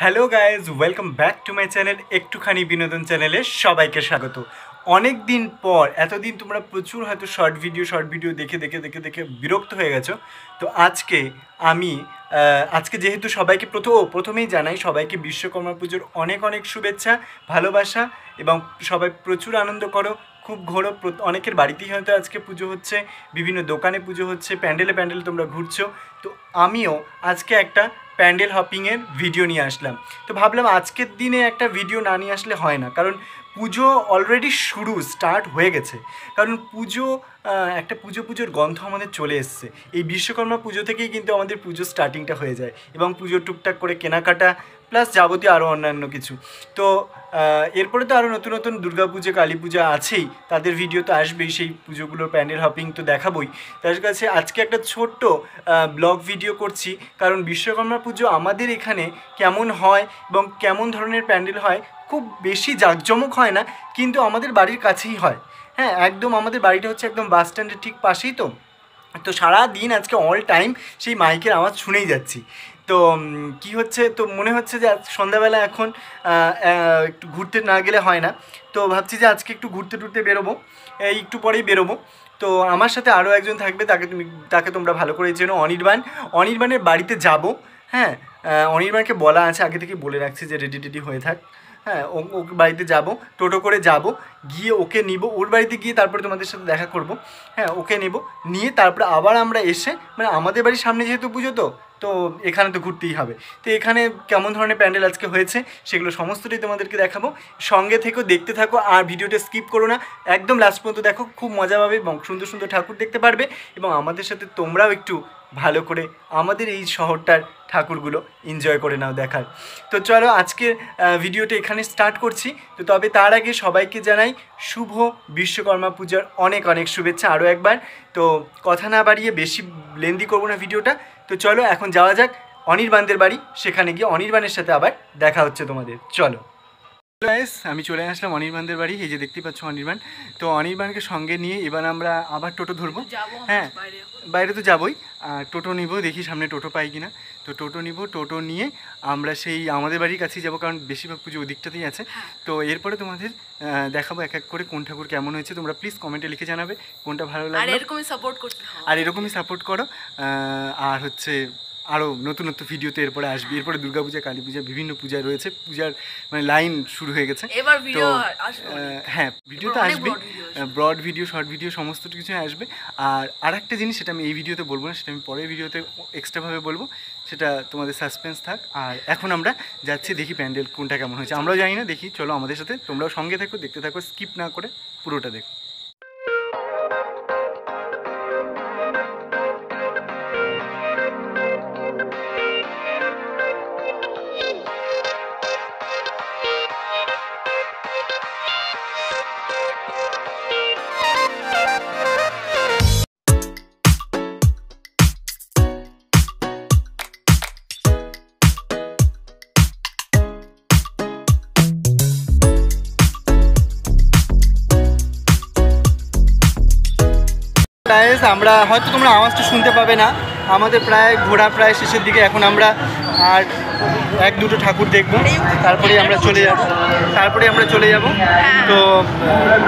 Hello guys, welcome back to my channel, একটুখানি বিনোদন চ্যানেলে সবাইকে স্বাগত। অনেক দিন পর, এতদিন তোমরা প্রচুর হয়তো শর্ট ভিডিও শর্ট ভিডিও দেখে দেখে দেখে দেখে বিরক্ত হয়ে গেছো। তো আজকে আমি আজকে যেহেতু সবাইকে প্রথম প্রথমেই জানাই, সবাইকে বিশ্বকর্মা পুজোর অনেক অনেক শুভেচ্ছা, ভালোবাসা এবং সবাই প্রচুর আনন্দ করো। খুব ঘোরো অনেকের বাড়িতেই হয়তো আজকে পুজো হচ্ছে, বিভিন্ন দোকানে পুজো হচ্ছে, প্যান্ডেলে প্যান্ডেলে তোমরা ঘুরছো। তো আমিও আজকে একটা প্যান্ডেল হপিংয়ের ভিডিও নিয়ে আসলাম। তো ভাবলাম আজকের দিনে একটা ভিডিও না নিয়ে আসলে হয় না। কারণ পুজো অলরেডি শুরু স্টার্ট হয়ে গেছে। কারণ পুজো একটা পুজো পুজোর গন্ধ আমাদের চলে এসছে। এই বিশ্বকর্মা পুজো থেকেই কিন্তু আমাদের পুজো স্টার্টিংটা হয়ে যায় এবং পুজোর টুকটাক করে কেনাকাটা প্লাস যাবতীয় আরও অন্যান্য কিছু। তো এরপরে তো আরও নতুন নতুন দুর্গা পুজো কালী পূজা আছেই। তাদের ভিডিও তো আসবেই, সেই পুজোগুলোর প্যান্ডেল হপিং তো দেখাবই। তার কাছে আজকে একটা ছোট্ট ব্লগ ভিডিও করছি। কারণ বিশ্বকর্মা পুজো আমাদের এখানে কেমন হয় এবং কেমন ধরনের প্যান্ডেল হয় খুব বেশি জাঁকজমক হয় না, কিন্তু আমাদের বাড়ির কাছেই হয়। হ্যাঁ একদম আমাদের বাড়িটা হচ্ছে একদম বাস স্ট্যান্ডের ঠিক পাশেই তো। তো সারা দিন আজকে অল টাইম সেই মাইকের আওয়াজ শুনেই যাচ্ছি। তো কি হচ্ছে? তো মনে হচ্ছে যে আজ সন্ধ্যাবেলা এখন একটু ঘুরতে না গেলে হয় না। তো ভাবছি যে আজকে একটু ঘুরতে টুরতে বেরোবো একটু পরেই বেরোবো। তো আমার সাথে আরও একজন থাকবে, তাকে তুমি, তাকে তোমরা ভালো করে চেনো, অনির্বাণ। অনির্বাণের বাড়িতে যাব হ্যাঁ অনির্বাণকে বলা আছে, আগে থেকে বলে রাখছি যে রেডি টেডি হয়ে থাক। হ্যাঁ ও ওর বাড়িতে যাব, টোটো করে যাব, গিয়ে ওকে নিব, ওর বাড়িতে গিয়ে তারপরে তোমাদের সাথে দেখা করব। হ্যাঁ ওকে নেব, নিয়ে তারপরে আবার আমরা এসে মানে আমাদের বাড়ির সামনে যেহেতু পুজো তো তো এখানে তো ঘুরতেই হবে। তো এখানে কেমন ধরনের প্যান্ডেল আজকে হয়েছে, সেগুলো সমস্তটাই তোমাদেরকে দেখাবো। সঙ্গে থেকেও দেখতে থাকো, আর ভিডিওটা স্কিপ করো না, একদম লাস্ট পর্যন্ত দেখো, খুব মজা পাবে এবং সুন্দর সুন্দর ঠাকুর দেখতে পারবে এবং আমাদের সাথে তোমরাও একটু ভালো করে আমাদের এই শহরটার ঠাকুরগুলো এনজয় করে নাও দেখার। তো চলো আজকের ভিডিওটা এখানে স্টার্ট করছি। তো তবে তার আগে সবাইকে জানাই শুভ বিশ্বকর্মা পূজার অনেক অনেক শুভেচ্ছা আরও একবার। তো কথা না বাড়িয়ে বেশি লেন্দি করব না ভিডিওটা তো চলো এখন যাওয়া যাক অনির্বাণদের বাড়ি। সেখানে গিয়ে অনির্বাণের সাথে আবার দেখা হচ্ছে তোমাদের। চলো। গাইস আমি চলে আসলাম অনির্বাণদের বাড়ি। এই যে দেখতে পাচ্ছ অনির্বাণ তো অনির্বাণকে সঙ্গে নিয়ে এবার আমরা আবার টোটো ধরবো। হ্যাঁ বাইরে তো যাবই। আর টোটো নিব দেখি সামনে টোটো পাই কিনা। তো টোটো নিব টোটো নিয়ে আমরা সেই আমাদের বাড়ির কাছেই যাব কারণ বেশিরভাগ পুজো ওই দিকটাতেই আছে তো এরপরে তোমাদের দেখাবো এক এক করে কোন ঠাকুর কেমন হয়েছে। তোমরা প্লিজ কমেন্টে লিখে জানাবে কোনটা ভালো আর এরকমই সাপোর্ট করতে আর এরকমই সাপোর্ট করো। আর হচ্ছে আরও নতুন নতুন ভিডিওতে এরপরে আসবে। এরপরে দুর্গাপূজা কালী পূজা বিভিন্ন পূজা রয়েছে। পূজার মানে লাইন শুরু হয়ে গেছে। তো হ্যাঁ ভিডিও তো আসবে। ব্রড ভিডিও শর্ট ভিডিও সমস্ত কিছু আসবে। আর আরেকটা জিনিস সেটা আমি এই ভিডিওতে বলব না সেটা আমি পরের ভিডিওতে এক্সট্রাভাবে বলব। সেটা তোমাদের সাসপেন্স থাক। আর এখন আমরা যাচ্ছি দেখি প্যান্ডেল কোনটা কেমন হয়েছে। আমরাও জানি না দেখি। চলো আমাদের সাথে তোমরাও সঙ্গে থাকো দেখতে থাকো স্কিপ না করে পুরোটা দেখো। গাইস আমরা হয়তো তোমরা আওয়াজটা শুনতে পাবে না। আমাদের প্রায় ঘোরা প্রায় শেষের দিকে। এখন আমরা আর এক, দুটো ঠাকুর দেখব। তারপরে আমরা চলে যাব। তারপরে আমরা চলে যাব। তো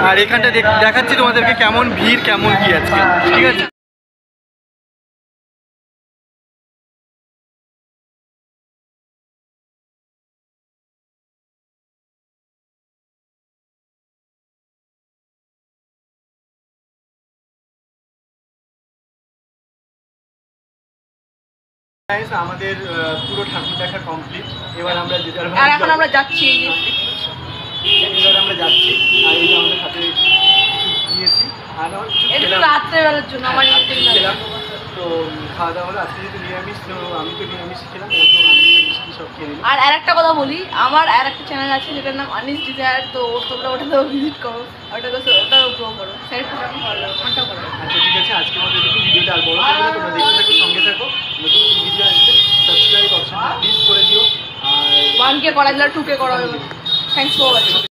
আর এখানটা দেখ- দেখাচ্ছি তোমাদেরকে কেমন ভিড়, কেমন কি আছে ঠিক আছে? আমাদের পুরো ঠাকুর দেখা কমপ্লিট এবার আমরা যে আর এখন আমরা যাচ্ছি। এবার আমরা যাচ্ছি। আর এই যে আমাদের হাতে নিয়েছি। আর একটু রাত্রেবেলার জন্য আমার। লাগবে। তো খাওয়া দাওয়া হলো। আজকে যেহেতু নিরামিষ তো আমি তো নিরামিষ খেলাম। আর আর একটা কথা বলি আমার আর একটা চ্যানেল আছে যেটার নাম অনিস ডিজায়ার তো তোমরা ওটাতেও ভিজিট করো। ওটাকে ওটাও গ্রো করো। সেটা ফলো ওটা করো আচ্ছা ঠিক আছে আজকে আমাদের দেখি ভিডিওটা আর বড় করব তোমরা দেখতে থাকো সঙ্গে থাকো। নতুন ভিডিও আসবে সাবস্ক্রাইব অপশনটা প্লিজ করে দিও। আর ওয়ান কে করা গেলে টু কে করা হবে থ্যাংকস ফর ওয়াচিং